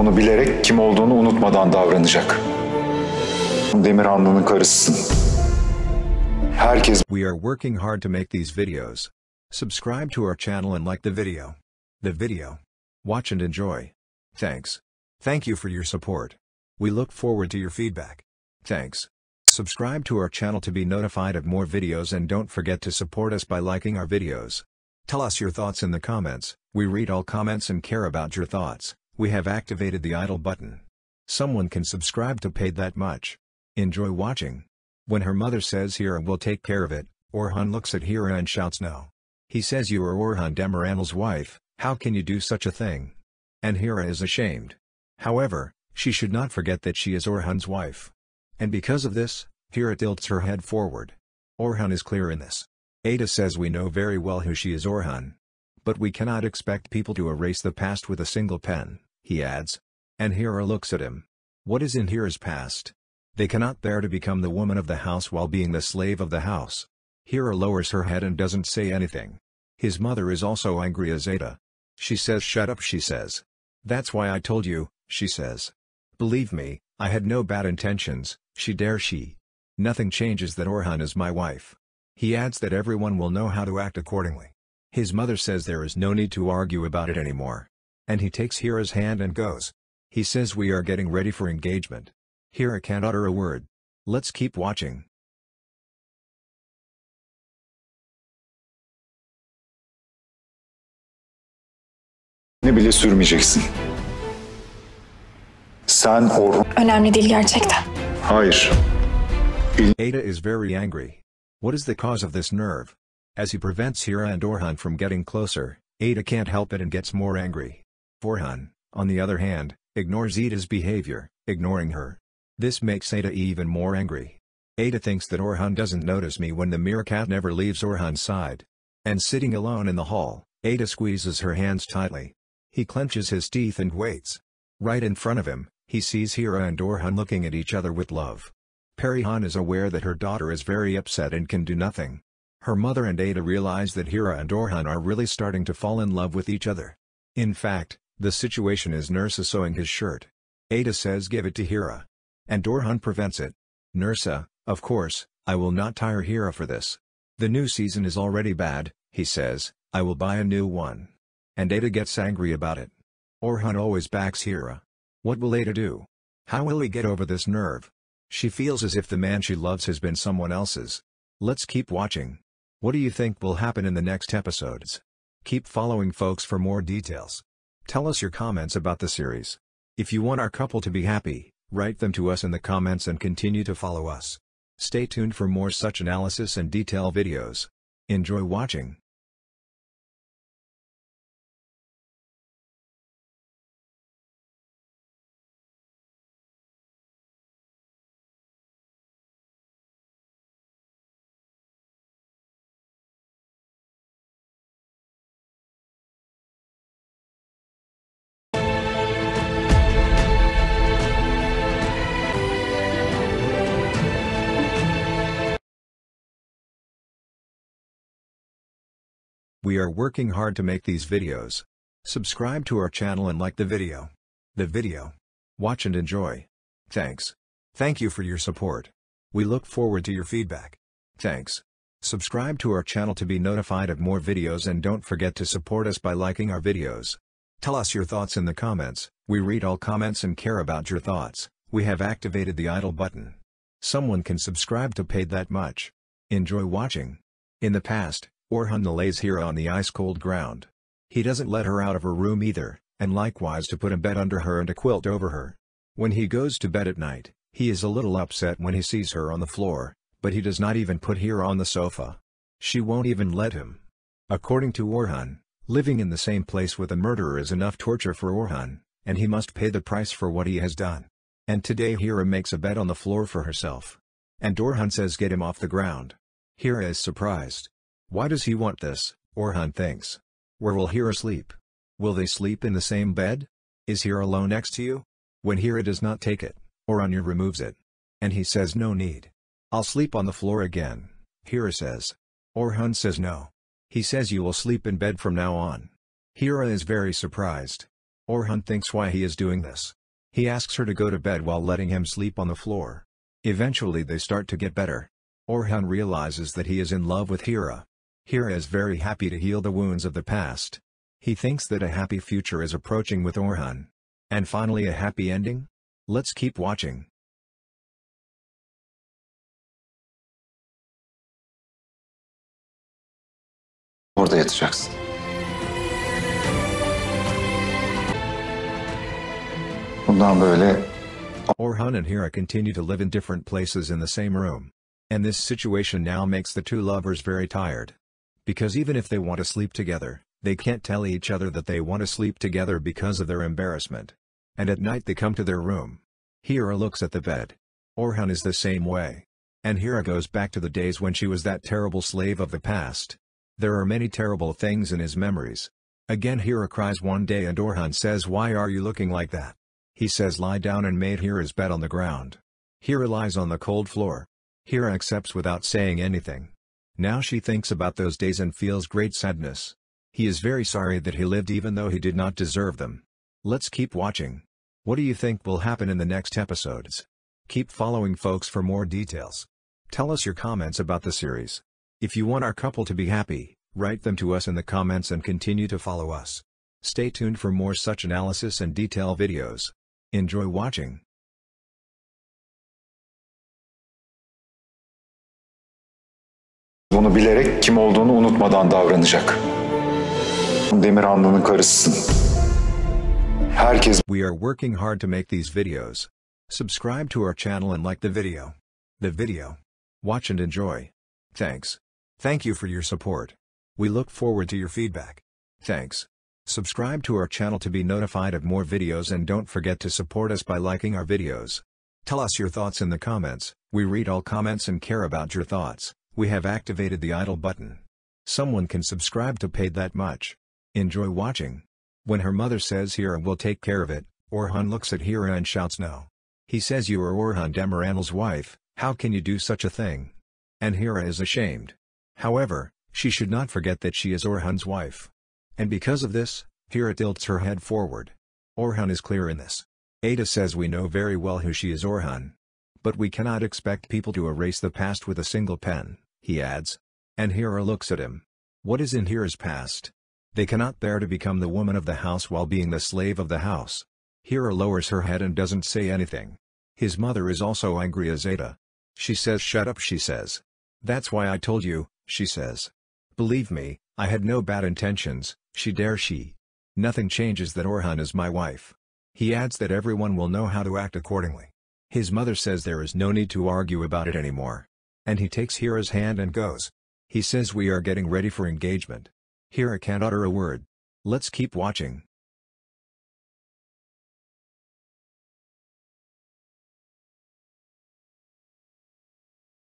Bunu bilerek kim olduğunu unutmadan davranacak. Demirhanlı'nın karısısın. Herkes We are working hard to make these videos. Subscribe to our channel and like the video. The video. Watch and enjoy. Thanks. Thank you for your support. We look forward to your feedback. Thanks. Subscribe to our channel to be notified of more videos and don't forget to support us by liking our videos. Tell us your thoughts in the comments, we read all comments and care about your thoughts, we have activated the idle button. Someone can subscribe to paid that much. Enjoy watching. When her mother says Hira will take care of it, Orhun looks at Hira and shouts no. He says you are Orhun Demirhan's wife, how can you do such a thing? And Hira is ashamed. However, she should not forget that she is Orhun's wife. And because of this, Hira tilts her head forward. Orhun is clear in this. Ada says we know very well who she is Orhun. But we cannot expect people to erase the past with a single pen, he adds. And Hira looks at him. What is in Hira's past? They cannot bear to become the woman of the house while being the slave of the house. Hira lowers her head and doesn't say anything. His mother is also angry as Ada. She says shut up she says. That's why I told you, she says. Believe me, I had no bad intentions, she dare she. Nothing changes that Orhun is my wife. He adds that everyone will know how to act accordingly. His mother says there is no need to argue about it anymore. And he takes Hira's hand and goes. He says we are getting ready for engagement. Hira can't utter a word. Let's keep watching. ne bile sürmeyeceksin. Sen Orhun... Önemli değil gerçekten. Hayır. Ada is very angry. What is the cause of this nerve? As he prevents Hira and Orhun from getting closer, Ada can't help it and gets more angry. Orhun, on the other hand, ignores Ada's behavior, ignoring her. This makes Ada even more angry. Ada thinks that Orhun doesn't notice me when the meerkat never leaves Orhun's side. And sitting alone in the hall, Ada squeezes her hands tightly. He clenches his teeth and waits. Right in front of him, he sees Hira and Orhun looking at each other with love. Perihan is aware that her daughter is very upset and can do nothing. Her mother and Ada realize that Hira and Orhun are really starting to fall in love with each other. In fact, the situation is Nursa sewing his shirt. Ada says give it to Hira. And Orhun prevents it. Nursa, of course, I will not tire Hira for this. The new season is already bad, he says, I will buy a new one. And Ada gets angry about it. Orhun always backs Hira. What will Ada do? How will he get over this nerve? She feels as if the man she loves has been someone else's. Let's keep watching. What do you think will happen in the next episodes? Keep following folks for more details. Tell us your comments about the series. If you want our couple to be happy, write them to us in the comments and continue to follow us. Stay tuned for more such analysis and detail videos. Enjoy watching. We are working hard to make these videos. Subscribe to our channel and like the video. The video. Watch and enjoy. Thanks. Thank you for your support. We look forward to your feedback. Thanks. Subscribe to our channel to be notified of more videos and don't forget to support us by liking our videos. Tell us your thoughts in the comments, we read all comments and care about your thoughts, we have activated the idle button. Someone can subscribe to paid that much. Enjoy watching. In the past, Orhun lays Hira on the ice-cold ground. He doesn't let her out of her room either, and likewise to put a bed under her and a quilt over her. When he goes to bed at night, he is a little upset when he sees her on the floor, but he does not even put Hira on the sofa. She won't even let him. According to Orhun, living in the same place with a murderer is enough torture for Orhun, and he must pay the price for what he has done. And today Hira makes a bed on the floor for herself. And Orhun says get him off the ground. Hira is surprised. Why does he want this, Orhun thinks. Where will Hira sleep? Will they sleep in the same bed? Is Hira alone next to you? When Hira does not take it, Orhun removes it. And he says no need. I'll sleep on the floor again, Hira says. Orhun says no. He says you will sleep in bed from now on. Hira is very surprised. Orhun thinks why he is doing this. He asks her to go to bed while letting him sleep on the floor. Eventually they start to get better. Orhun realizes that he is in love with Hira. Hira is very happy to heal the wounds of the past. He thinks that a happy future is approaching with Orhun. And finally a happy ending? Let's keep watching. Orada yatacaksın. Bundan böyle Orhun and Hira continue to live in different places in the same room. And this situation now makes the two lovers very tired. Because even if they want to sleep together, they can't tell each other that they want to sleep together because of their embarrassment. And at night they come to their room. Hira looks at the bed. Orhun is the same way. And Hira goes back to the days when she was that terrible slave of the past. There are many terrible things in his memories. Again Hira cries one day and Orhun says why are you looking like that? He says lie down and made Hira's bed on the ground. Hira lies on the cold floor. Hira accepts without saying anything. Now she thinks about those days and feels great sadness. He is very sorry that he lived even though he did not deserve them. Let's keep watching. What do you think will happen in the next episodes? Keep following folks for more details. Tell us your comments about the series. If you want our couple to be happy, write them to us in the comments and continue to follow us. Stay tuned for more such analysis and detail videos. Enjoy watching. Bunu bilerek kim olduğunu unutmadan davranacak. Karısısın. Herkes We are working hard to make these videos. Subscribe to our channel and like the video. The video. Watch and enjoy. Thanks. Thank you for your support. We look forward to your feedback. Thanks. Subscribe to our channel to be notified of more videos and don't forget to support us by liking our videos. Tell us your thoughts in the comments, we read all comments and care about your thoughts, we have activated the idle button. Someone can subscribe to pay that much. Enjoy watching. When her mother says Hira will take care of it, Orhun looks at Hira and shouts no. He says you are Orhun Demirhan's wife, how can you do such a thing? And Hira is ashamed. However, she should not forget that she is Orhun's wife. And because of this, Hira tilts her head forward. Orhun is clear in this. Ada says we know very well who she is Orhun. But we cannot expect people to erase the past with a single pen, he adds. And Hira looks at him. What is in Hira's past? They cannot bear to become the woman of the house while being the slave of the house. Hira lowers her head and doesn't say anything. His mother is also angry as Ada. She says shut up she says. That's why I told you, she says. Believe me, I had no bad intentions, she dare she. Nothing changes that Orhun is my wife. He adds that everyone will know how to act accordingly. His mother says there is no need to argue about it anymore. And he takes Hira's hand and goes. He says we are getting ready for engagement. Hira can't utter a word. Let's keep watching.